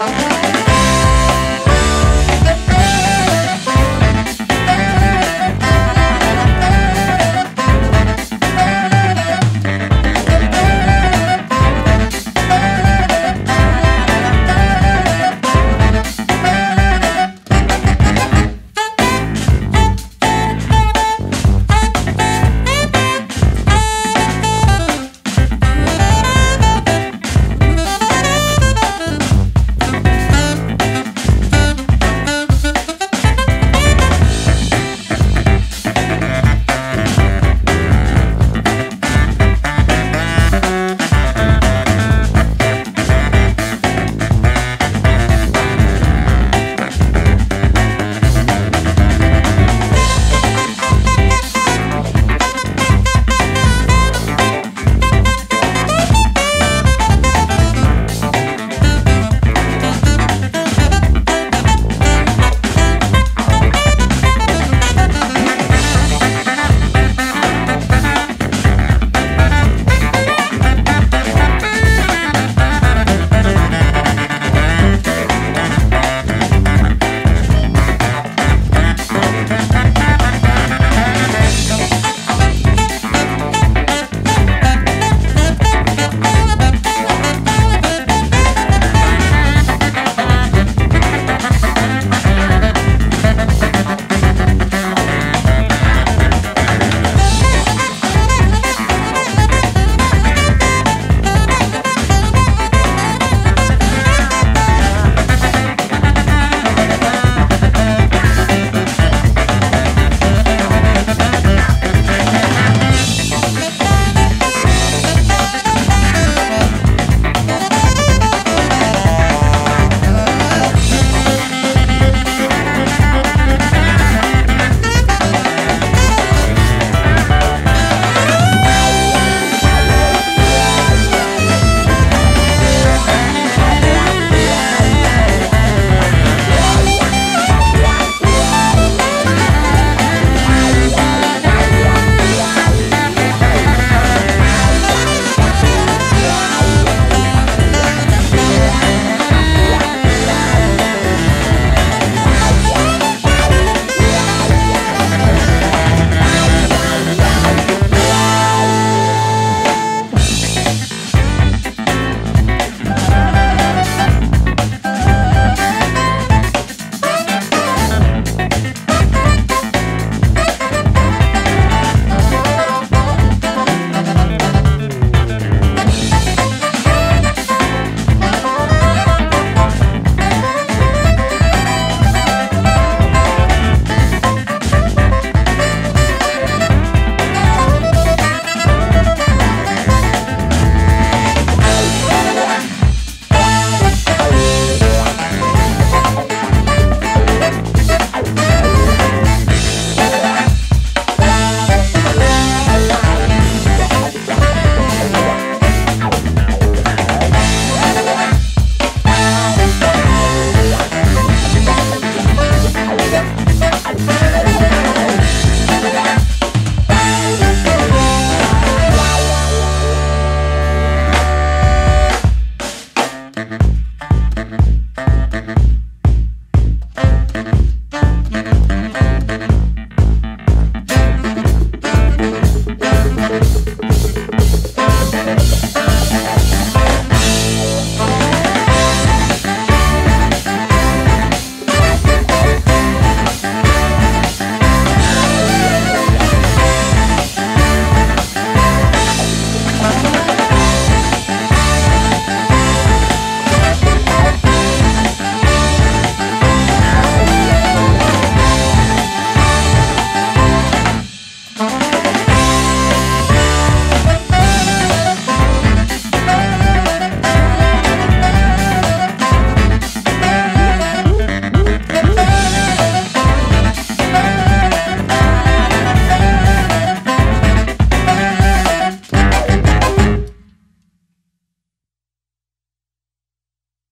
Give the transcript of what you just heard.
Okay.